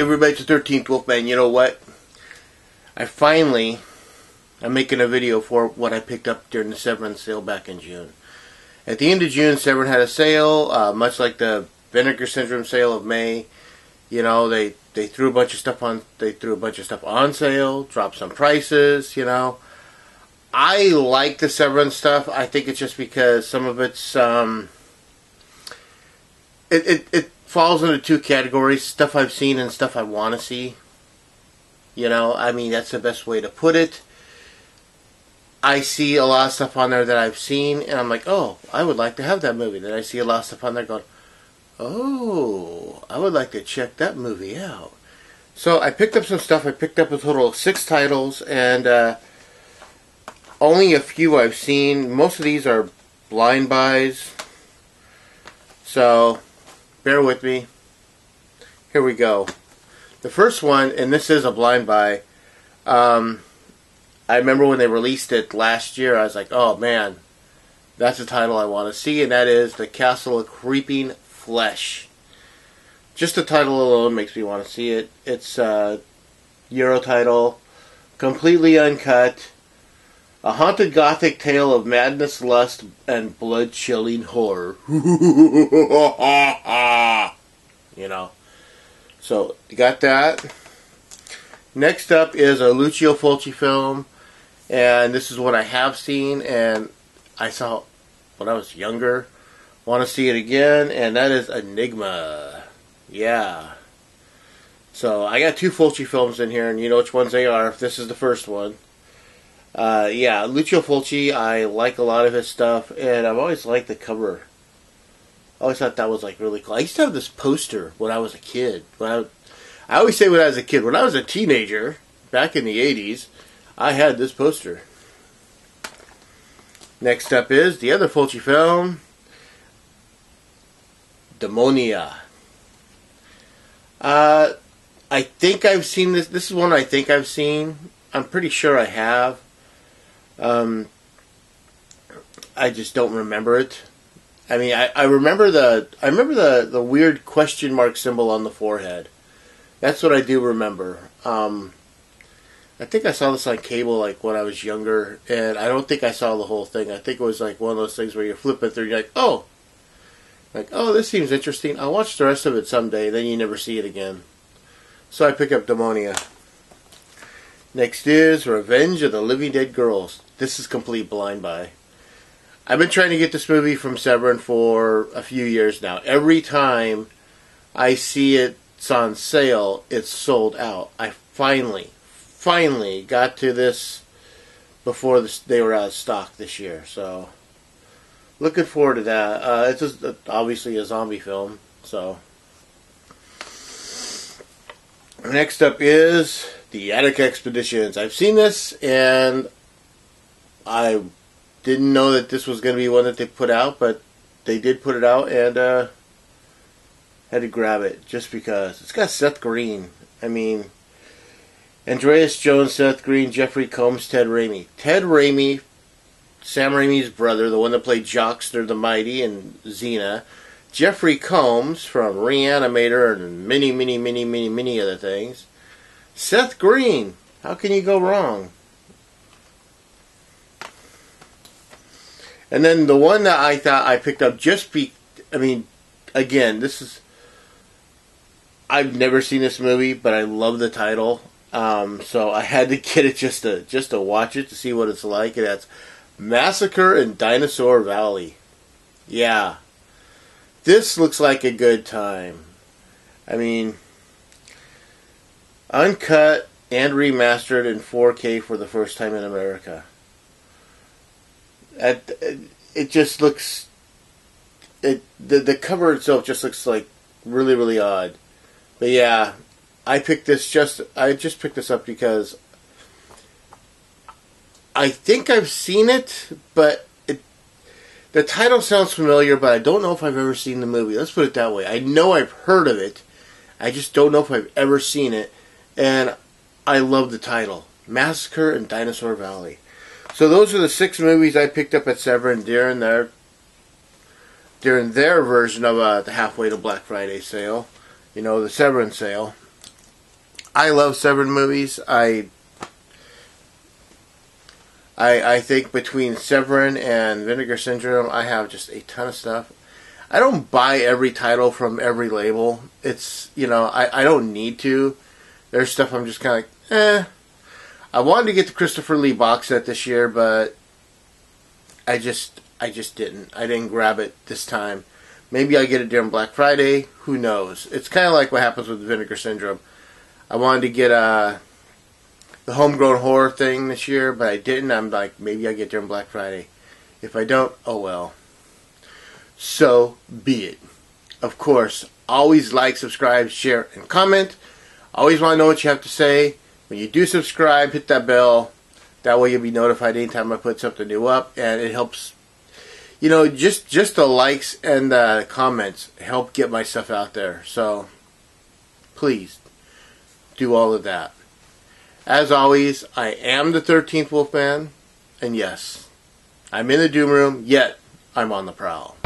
everybody, the 13th Wolfman. You know what? I finally, I'm making a video for what I picked up during the Severin sale back in June. At the end of June, Severin had a sale, uh, much like the Vinegar Syndrome sale of May. You know, they, they threw a bunch of stuff on, they threw a bunch of stuff on sale, dropped some prices, you know. I like the Severin stuff. I think it's just because some of it's, um, it, it, it falls into two categories stuff I've seen and stuff I want to see. You know, I mean, that's the best way to put it. I see a lot of stuff on there that I've seen, and I'm like, oh, I would like to have that movie. Then I see a lot of stuff on there going, oh, I would like to check that movie out. So I picked up some stuff. I picked up a total of six titles, and uh, only a few I've seen. Most of these are blind buys. So bear with me. Here we go. The first one, and this is a blind buy. Um, I remember when they released it last year, I was like, oh man, that's a title I want to see, and that is The Castle of Creeping Flesh. Just the title alone makes me want to see it. It's a Euro title, completely uncut. A haunted gothic tale of madness, lust, and blood chilling horror. you know. So, you got that. Next up is a Lucio Fulci film, and this is what I have seen, and I saw when I was younger. Want to see it again, and that is Aenigma. Yeah. So, I got two Fulci films in here, and you know which ones they are. If this is the first one. Uh, yeah, Lucio Fulci, I like a lot of his stuff, and I've always liked the cover. I always thought that was like really cool. I used to have this poster when I was a kid. When I, I always say when I was a kid. When I was a teenager, back in the '80s, I had this poster. Next up is the other Fulci film, Demonia. Uh, I think I've seen this. This is one I think I've seen. I'm pretty sure I have. Um, I just don't remember it. I mean, I, I remember the I remember the, the weird question mark symbol on the forehead. That's what I do remember. Um, I think I saw this on cable like when I was younger, and I don't think I saw the whole thing. I think it was like one of those things where you're flipping through, you're like, oh, like oh, this seems interesting. I'll watch the rest of it someday. Then you never see it again. So I pick up Demonia. Next is Revenge of the Living Dead Girls. This is complete blind buy. I've been trying to get this movie from Severin for a few years now. Every time I see it's on sale, it's sold out. I finally, finally got to this before this, they were out of stock this year. So, looking forward to that. Uh, it's just, uh, obviously a zombie film. So, next up is the Attic Expeditions. I've seen this and I didn't know that this was going to be one that they put out, but they did put it out and uh, had to grab it just because it's got Seth Green. I mean, Andras Jones, Seth Green, Jeffrey Combs, Ted Raimi. Ted Raimi, Sam Raimi's brother, the one that played Joxer the Mighty and Xena. Jeffrey Combs from Reanimator and many, many, many, many, many other things. Seth Green. How can you go wrong? And then the one that I thought I picked up just be, I mean, again, this is, I've never seen this movie, but I love the title. Um, so I had to get it just to just to watch it to see what it's like. And that's Massacre in Dinosaur Valley. Yeah, this looks like a good time. I mean, uncut and remastered in 4K for the first time in America. At, it just looks it the the cover itself just looks like really really odd. But yeah, I picked this just I just picked this up because I think I've seen it, but it the title sounds familiar, but I don't know if I've ever seen the movie. Let's put it that way. I know I've heard of it. I just don't know if I've ever seen it. And I love the title. Massacre in Dinosaur Valley. So those are the six movies I picked up at Severin during their during their version of uh, the halfway to Black Friday sale. You know, the Severin sale. I love Severin movies. I I I think between Severin and Vinegar Syndrome, I have just a ton of stuff. I don't buy every title from every label. It's you know I I don't need to. There's stuff I'm just kind of like eh. I wanted to get the Christopher Lee box set this year, but I just I just didn't. I didn't grab it this time. Maybe I get it during Black Friday. Who knows? It's kind of like what happens with the Vinegar Syndrome. I wanted to get uh, the homegrown horror thing this year, but I didn't. I'm like, maybe I get it during Black Friday. If I don't, oh well. So be it. Of course, always like, subscribe, share, and comment. Always want to know what you have to say. When you do subscribe, hit that bell. That way you'll be notified anytime I put something new up, and it helps. You know, just just the likes and the comments help get my stuff out there. So please do all of that. As always, I am the 13th Wolfman, and yes, I'm in the Doom Room, yet I'm on the prowl.